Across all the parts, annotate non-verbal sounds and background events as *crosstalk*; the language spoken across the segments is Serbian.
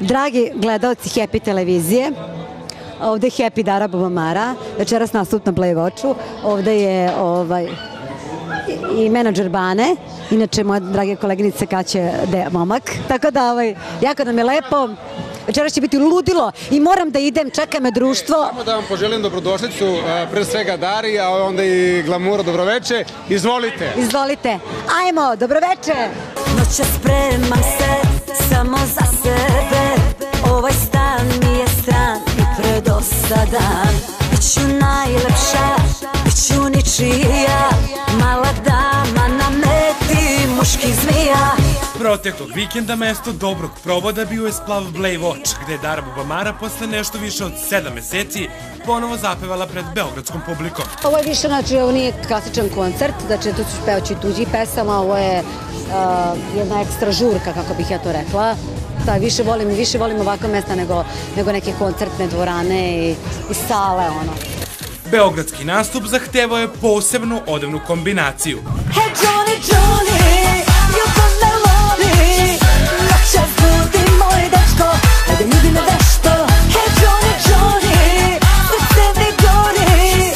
Dragi gledalci Happy televizije, ovde je Happy Dara Bubamara, večeras nastup na Playwatchu, ovde je ovaj, i menadžer Bane, inače moja drage koleginice Kaće De Momak, tako da ovaj, jako nam je lepo, večeras će biti ludilo i moram da idem, čeka me društvo. Samo da vam poželim dobrodošlicu, e, pre svega Dari, a onda i Glamura dobroveče. Izvolite. Izvolite, ajmo, dobroveče! Noća spremam se samo za sebe Ovaj stan mi je stran i predosadan Biću najlepša, biću ničija Mala dama na meti muški zmija Proteklog vikenda mesto dobrog provoda bio je splav Blay Watch, gde je Dara Bubamara posle nešto više od 7 meseci ponovo zapevala pred beogradskom publikom. Ovo je više, znači, ovo nije klasičan koncert, znači tu ću pevaći tuđi pesama, ovo je uh, jedna ekstra žurka, kako bih ja to rekla. Da, više volim, više volim ovakva mesta nego, nego neke koncertne dvorane i, i sale, ono. Beogradski nastup zahtevao je posebnu odevnu kombinaciju. Hey Johnny, Johnny, ljubav me lovi Noćas budi moj dečko, ajde ljubi me vešto Hey Johnny, Johnny, srce mi gori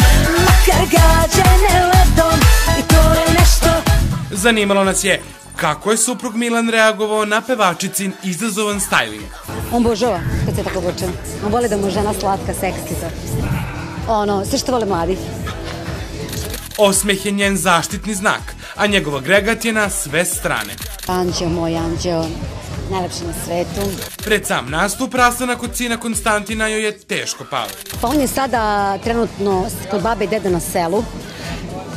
Makar gađene ledom i to je nešto Zanimalo nas je kako je suprug Milan reagovao na pevačicin izazovan styling. On božava kad se tako obučem. On voli da mu žena slatka, seksi to. Ono, sve što vole mladi. Osmeh je njen zaštitni znak, a njegov agregat je na sve strane. Anđeo moj, anđeo, najlepši na svetu. Pred sam nastup rastanak kod sina Konstantina joj je teško pao. Pa on je sada trenutno kod babe i dede na selu,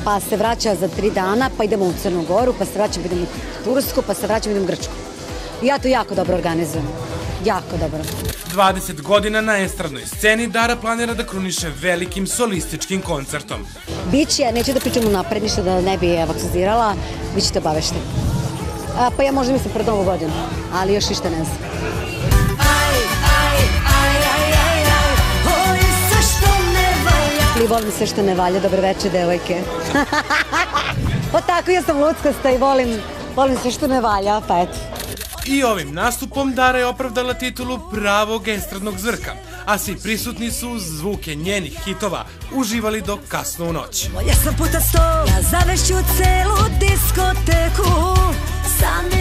pa se vraća za tri dana, pa idemo u Crnu Goru, pa se vraćamo, idemo u Tursku, pa se vraćamo, idemo u Grčku. I ja to jako dobro organizujem. Jako dobro. 20 godina na estradnoj sceni Dara planira da kruniše velikim solističkim koncertom. Biće, neću da pričam unapred ništa da ne bi evaksizirala, vi ćete obavešteni. Pa ja možda mislim pred novu godinu, ali još ništa ne znam. Volim sve što ne valja, dobre veče, devojke. *laughs* pa tako, ja sam luckasta i volim, volim sve što ne valja, pa eto. I ovim nastupom Dara je opravdala titulu pravog estradnog zvrka, a svi prisutni su zvuke njenih hitova uživali do kasno u noć. Ja sam puta sto, ja zavešću celu diskoteku kući